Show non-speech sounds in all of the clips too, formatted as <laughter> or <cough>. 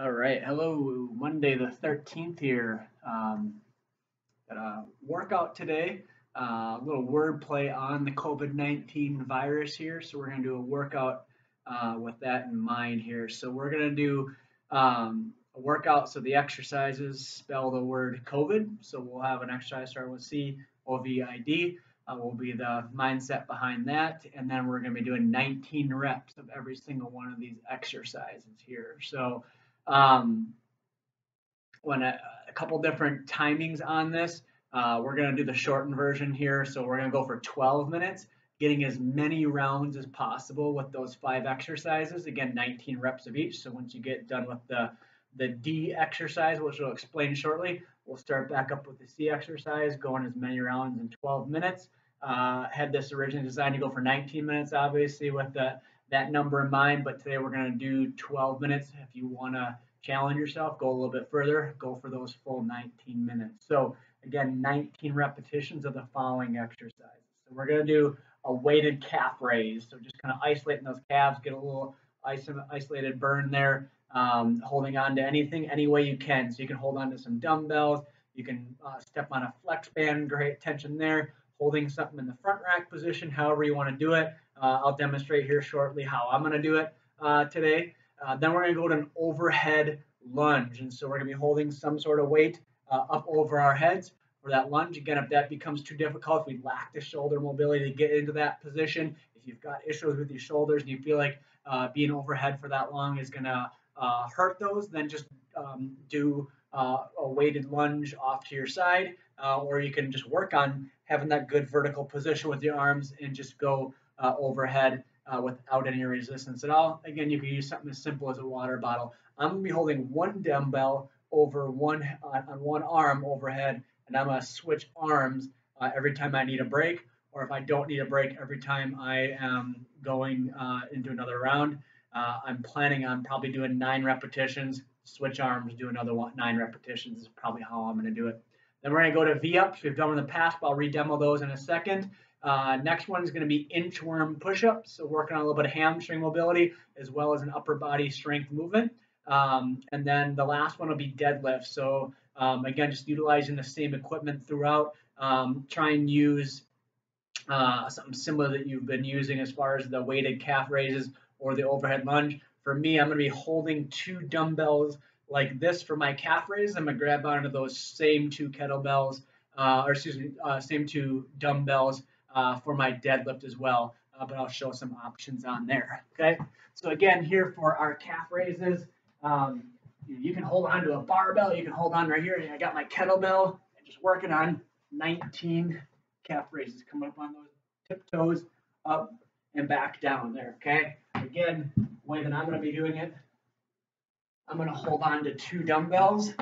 All right, hello, Monday the 13th here. Um, got a workout today, uh, a little wordplay on the COVID 19 virus here. So, we're going to do a workout uh, with that in mind here. So, we're going to do um, a workout. So, the exercises spell the word COVID. So, we'll have an exercise starting with C O V I D. Uh, will be the mindset behind that. And then we're going to be doing 19 reps of every single one of these exercises here. So, um, when a, a, couple different timings on this. Uh, we're going to do the shortened version here. So we're going to go for 12 minutes, getting as many rounds as possible with those five exercises. Again, 19 reps of each. So once you get done with the, the D exercise, which we'll explain shortly, we'll start back up with the C exercise, going as many rounds in 12 minutes. Uh, had this originally designed to go for 19 minutes, obviously, with the that number in mind, but today we're going to do 12 minutes. If you want to challenge yourself, go a little bit further, go for those full 19 minutes. So again, 19 repetitions of the following exercises. So we're going to do a weighted calf raise. So just kind of isolating those calves, get a little isolated burn there, um, holding on to anything any way you can. So you can hold on to some dumbbells, you can uh, step on a flex band, great tension there, holding something in the front rack position, however you want to do it. Uh, I'll demonstrate here shortly how I'm going to do it uh, today. Uh, then we're going to go to an overhead lunge. And so we're going to be holding some sort of weight uh, up over our heads for that lunge. Again, if that becomes too difficult, if we lack the shoulder mobility to get into that position, if you've got issues with your shoulders and you feel like uh, being overhead for that long is going to uh, hurt those, then just um, do a weighted lunge off to your side. or you can just work on having that good vertical position with your arms and just go uh, overhead uh, without any resistance at all. Again, you can use something as simple as a water bottle. I'm going to be holding one dumbbell over one uh, on one arm overhead, and I'm going to switch arms uh, every time I need a break, or if I don't need a break, every time I am going uh, into another round. Uh, I'm planning on probably doing nine repetitions, switch arms, do another one, nine repetitions is probably how I'm going to do it. Then we're going to go to V-ups. We've done in the past, but I'll re-demo those in a second. Uh, next one is going to be inchworm push-ups, so working on a little bit of hamstring mobility as well as an upper body strength movement. Um, and then the last one will be deadlift. So um, again, just utilizing the same equipment throughout. Um, try and use uh, something similar that you've been using as far as the weighted calf raises or the overhead lunge. For me, I'm going to be holding two dumbbells like this for my calf raises. I'm going to grab onto those same two kettlebells, uh, or excuse me, uh, same two dumbbells uh, for my deadlift as well, uh, but I'll show some options on there. Okay, so again, here for our calf raises, um, you can hold on to a barbell, you can hold on right here. I got my kettlebell and just working on 19 calf raises, coming up on those tiptoes, up and back down there. Okay, again, way that I'm going to be doing it, I'm going to hold on to two dumbbells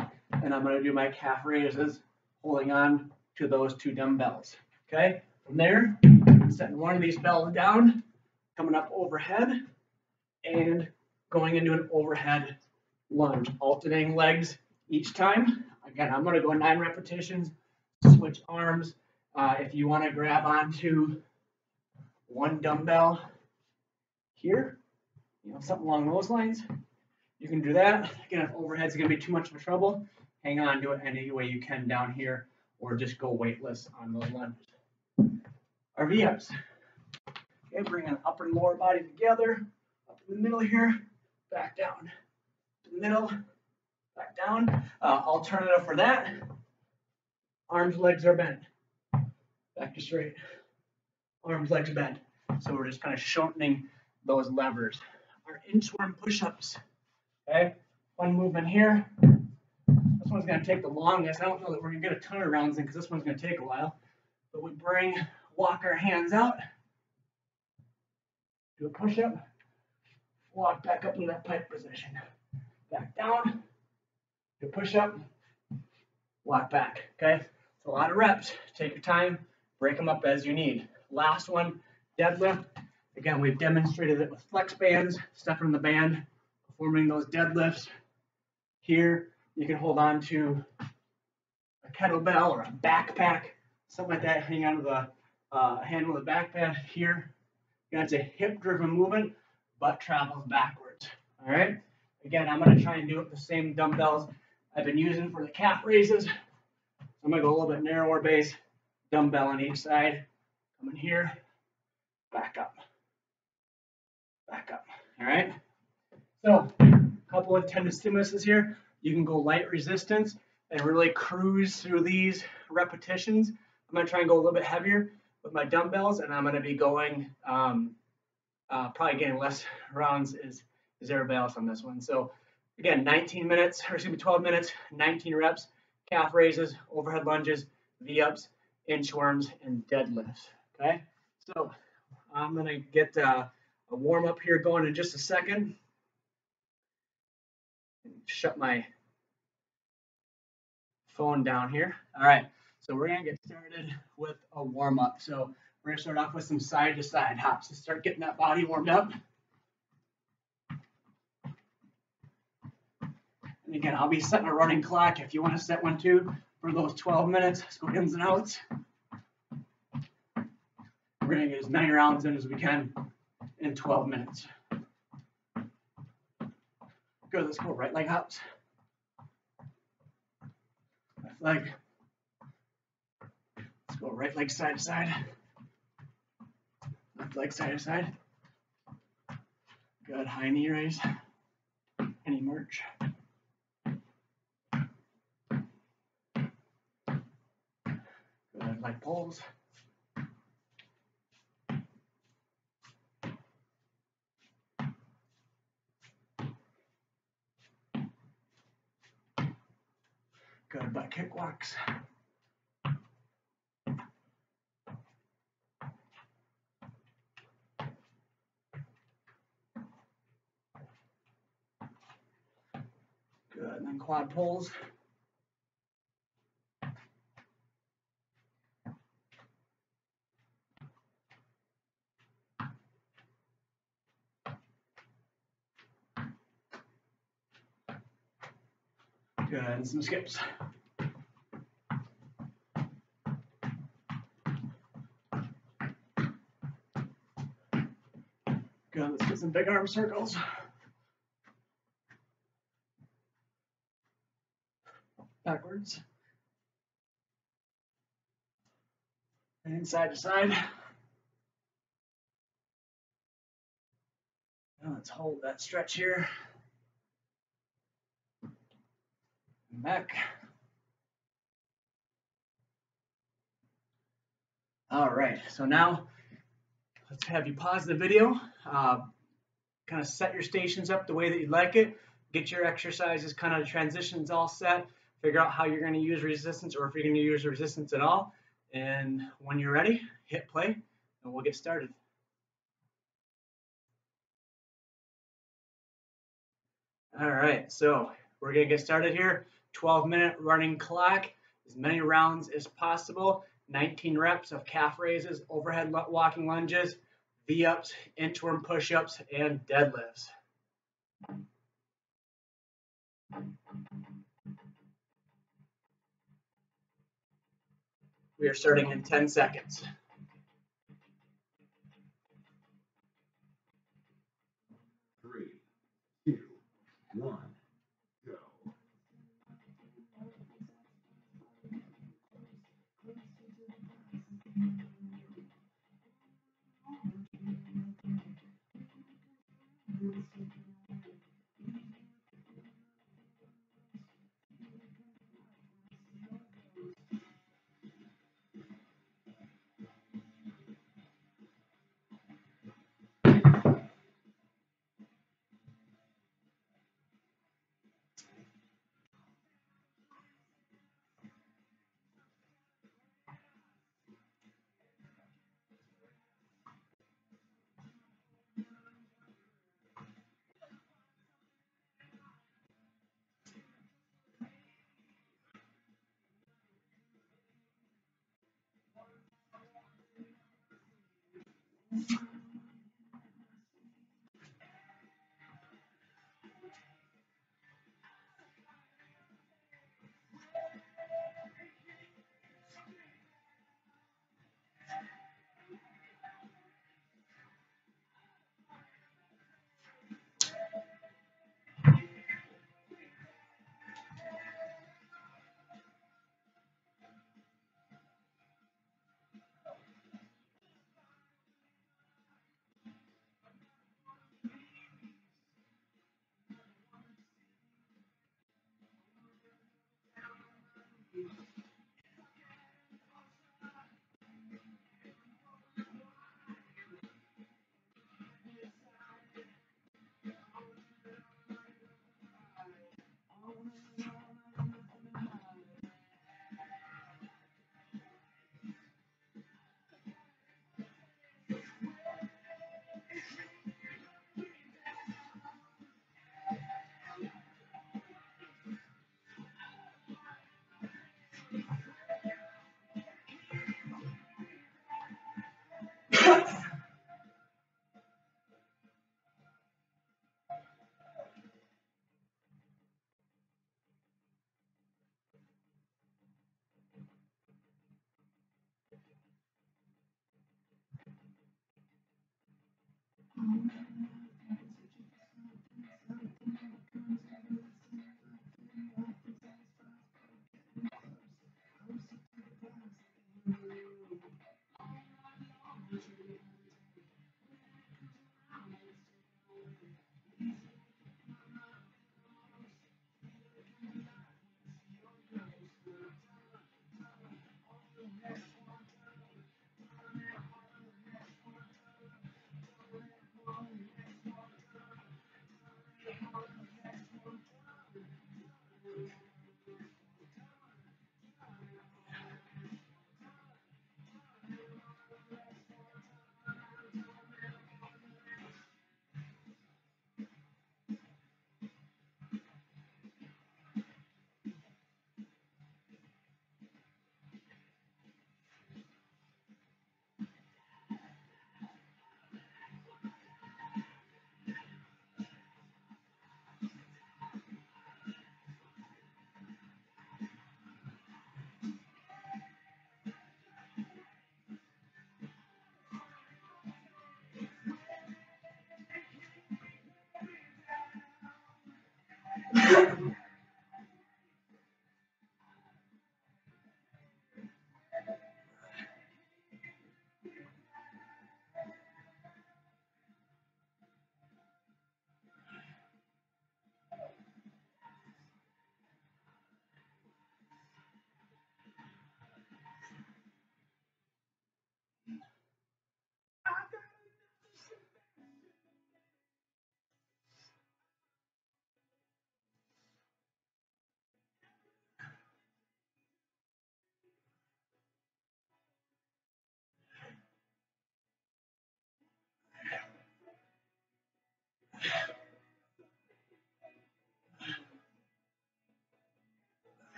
and I'm going to do my calf raises holding on to those two dumbbells. Okay, from there, setting one of these bells down, coming up overhead, and going into an overhead lunge, alternating legs each time. Again, I'm going to go nine repetitions, switch arms. Uh, if you want to grab onto one dumbbell here, you know, something along those lines, you can do that. Again, if overhead's going to be too much of a trouble, hang on to it any way you can down here, or just go weightless on those lunges our V-ups. Okay, bringing upper and lower body together, up in the middle here, back down, middle, back down. Uh, alternative for that, arms, legs are bent, back to straight, arms, legs bent. So we're just kind of shortening those levers. Our inchworm push-ups, okay? One movement here. This one's gonna take the longest. I don't know that we're gonna get a ton of rounds in because this one's gonna take a while. But we bring walk our hands out, do a push up, walk back up in that plank position, back down, do a push up, walk back. Okay, it's a lot of reps. Take your time, break them up as you need. Last one, deadlift. Again, we've demonstrated it with flex bands, stepping in the band, performing those deadlifts. Here, you can hold on to a kettlebell or a backpack, something like that, hang on to the uh, handle the back pad here. It's a hip driven movement, but travels backwards. All right. Again, I'm gonna try and do it with the same dumbbells I've been using for the calf raises. I'm gonna go a little bit narrower base, dumbbell on each side. Come in here, back up, back up. All right. So, a couple of tendon stimuluses here. You can go light resistance and really cruise through these repetitions. I'm gonna try and go a little bit heavier with my dumbbells, and I'm gonna be going um, uh, probably getting less <laughs> rounds is is everybody else on this one. So again, 19 minutes, or excuse me, 12 minutes, 19 reps, calf raises, overhead lunges, V-ups, inchworms, and deadlifts. Okay, so I'm gonna get uh, a warm up here going in just a second. Shut my phone down here. All right, so we're gonna get started with a warm up. So we're gonna start off with some side to side hops to start getting that body warmed up. And again, I'll be setting a running clock if you want to set one too for those 12 minutes. Let's go ins and outs. We're going to get as many rounds in as we can in 12 minutes. Good, let's go right leg hops. Left leg. Let's go right leg side to side. Left leg side to side. Good, high knee raise. Any march. Good, leg pulls. Good butt kick walks. Good, and then quad. Good, and some skips. Good, let's get some big arm circles. Backwards. And side to side. Now let's hold that stretch here. back. All right, so now let's have you pause the video, uh, kind of set your stations up the way that you'd like it, get your exercises, kind of transitions all set, figure out how you're going to use resistance or if you're going to use resistance at all. And when you're ready, hit play and we'll get started. All right, so we're going to get started here. 12 minute running clock, as many rounds as possible, 19 reps of calf raises, overhead walking lunges, V-ups, inchworm push-ups, and deadlifts. We are starting in 10 seconds. Three, two, one.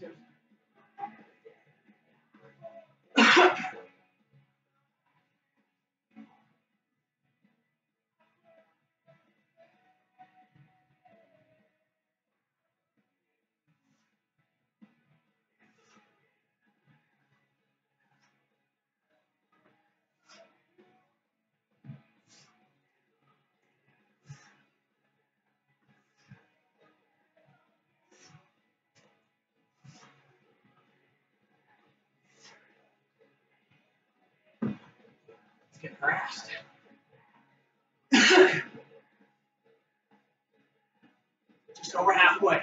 Gracias. Get harassed. <laughs> Just over halfway.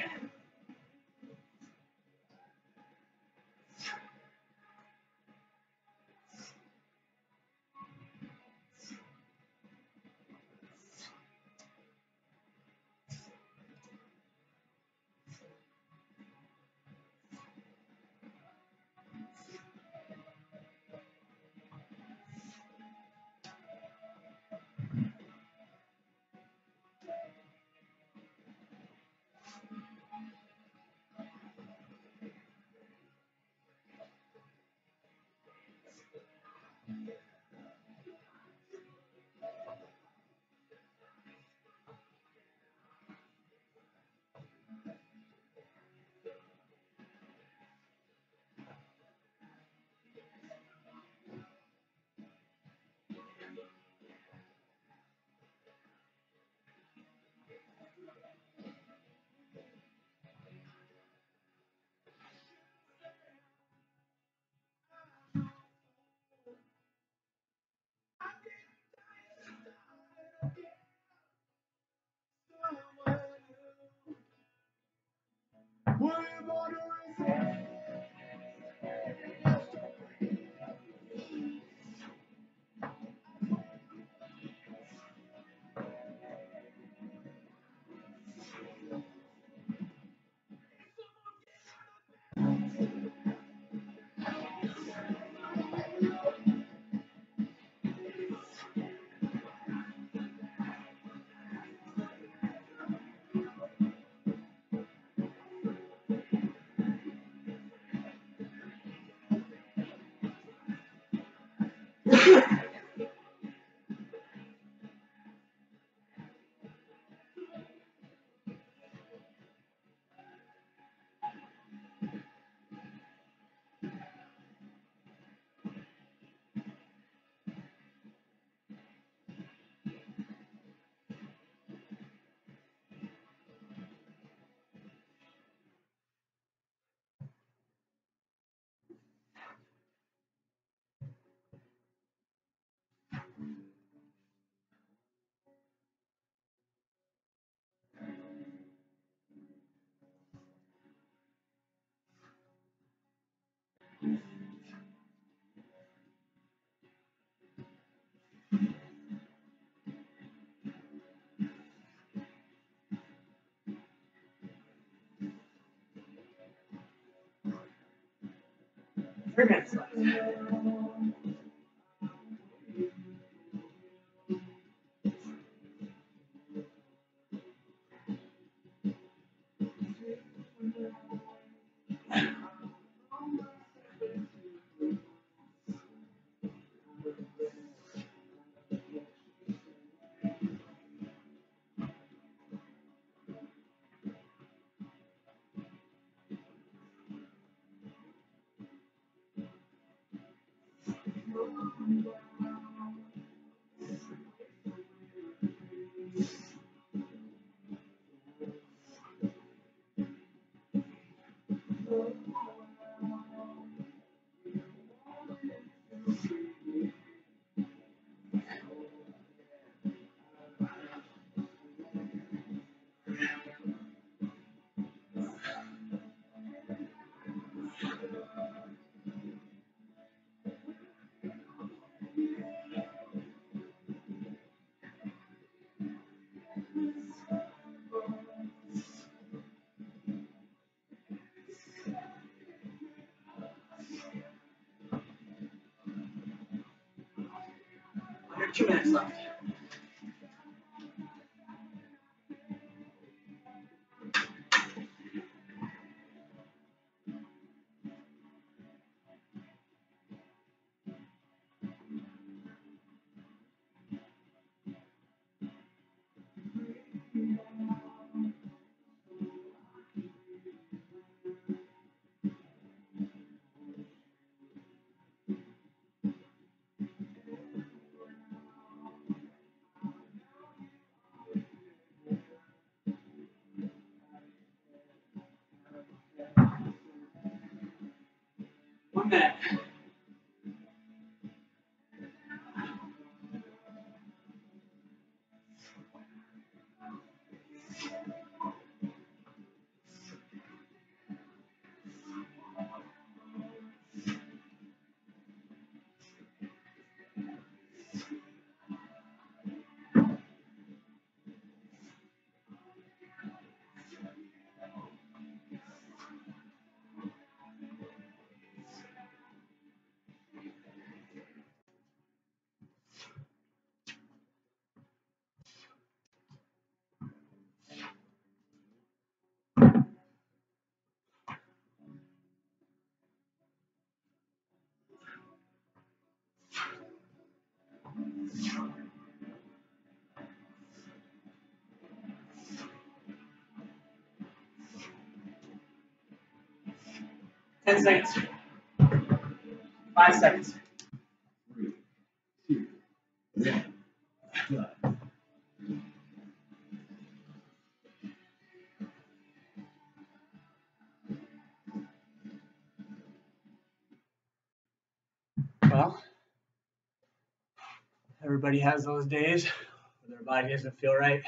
water Three minutes. Two minutes left. Ten seconds. Five seconds. Well, everybody has those days where their body doesn't feel right.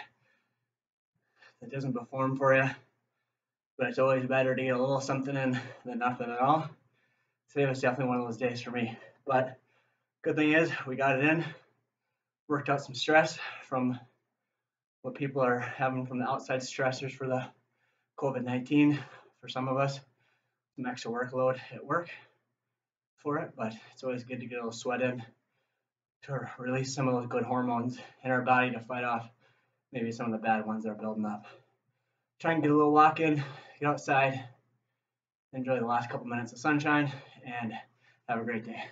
It doesn't perform for you. But it's always better to get a little something in than nothing at all. Today was definitely one of those days for me. But good thing is we got it in, worked out some stress from what people are having from the outside stressors for the COVID 19 for some of us, some extra workload at work for it, but it's always good to get a little sweat in to release some of those good hormones in our body to fight off maybe some of the bad ones that are building up. Try and get a little walk in, get outside, enjoy the last couple minutes of sunshine, and have a great day.